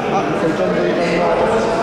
成長の時間が。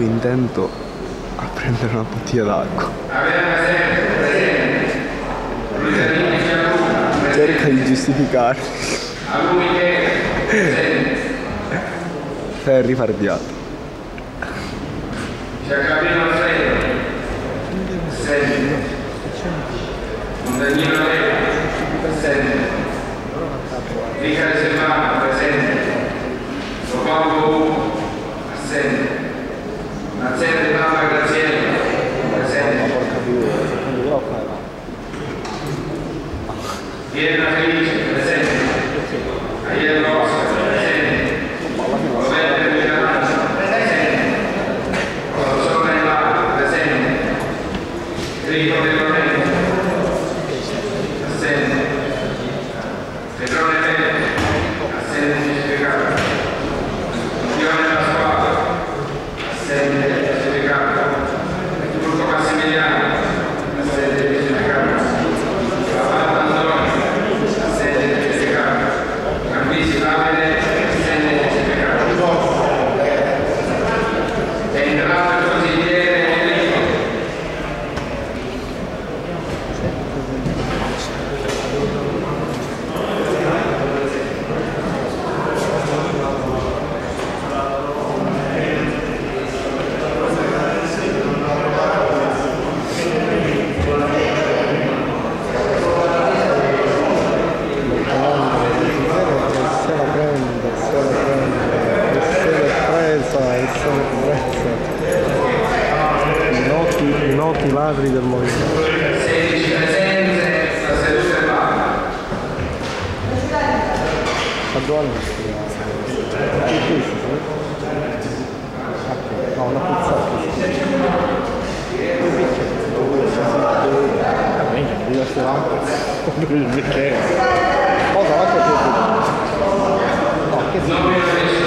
stato intento a prendere una bottiglia d'acqua. Cerca di giustificarsi. Ferri fardiato. Thank you. questi noti ladri del mondo. lá. Perché? Cosa? Quanto tempo? No, che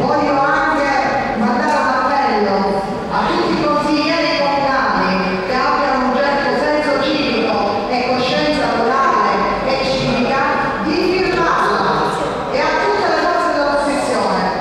Voglio anche mandare un appello a tutti i consiglieri comunali che abbiano un certo senso civico e coscienza morale e civica di firmarla e a tutte le forze dell'opposizione.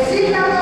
Esse não